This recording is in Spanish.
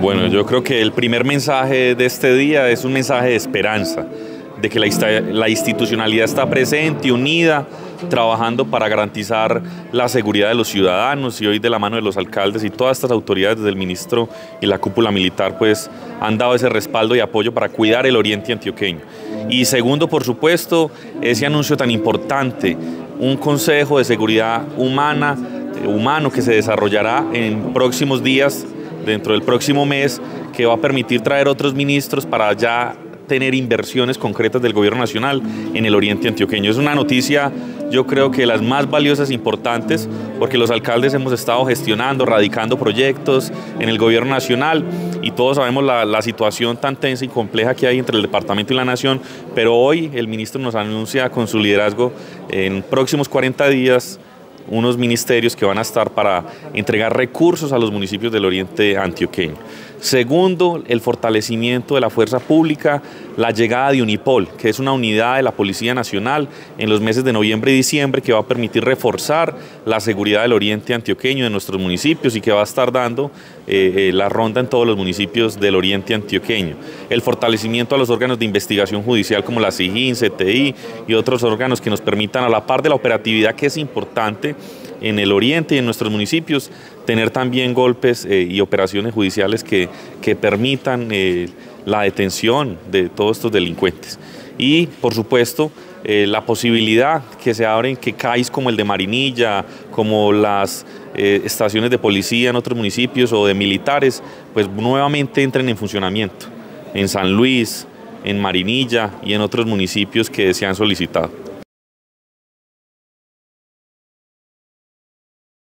Bueno, yo creo que el primer mensaje de este día es un mensaje de esperanza, de que la, institucionalidad está presente y unida, trabajando para garantizar la seguridad de los ciudadanos y hoy de la mano de los alcaldes y todas estas autoridades desde el ministro y la cúpula militar pues han dado ese respaldo y apoyo para cuidar el oriente antioqueño. Y segundo, por supuesto, ese anuncio tan importante, un Consejo de Seguridad Humana, eh, humano que se desarrollará en próximos días dentro del próximo mes que va a permitir traer otros ministros para ya tener inversiones concretas del gobierno nacional en el oriente antioqueño. Es una noticia, yo creo que las más valiosas e importantes, porque los alcaldes hemos estado gestionando, radicando proyectos en el gobierno nacional y todos sabemos la, la situación tan tensa y compleja que hay entre el departamento y la nación, pero hoy el ministro nos anuncia con su liderazgo en próximos 40 días unos ministerios que van a estar para entregar recursos a los municipios del oriente antioqueño. Segundo, el fortalecimiento de la fuerza pública, la llegada de Unipol, que es una unidad de la Policía Nacional en los meses de noviembre y diciembre que va a permitir reforzar la seguridad del oriente antioqueño de nuestros municipios y que va a estar dando eh, eh, la ronda en todos los municipios del oriente antioqueño. El fortalecimiento a los órganos de investigación judicial como la SIGIN, CTI y otros órganos que nos permitan, a la par de la operatividad que es importante, en el oriente y en nuestros municipios, tener también golpes eh, y operaciones judiciales que, permitan la detención de todos estos delincuentes. Y, por supuesto, eh, la posibilidad que se abren que CAIS como el de Marinilla, como las estaciones de policía en otros municipios o de militares, pues nuevamente entren en funcionamiento en San Luis, en Marinilla y en otros municipios que se han solicitado.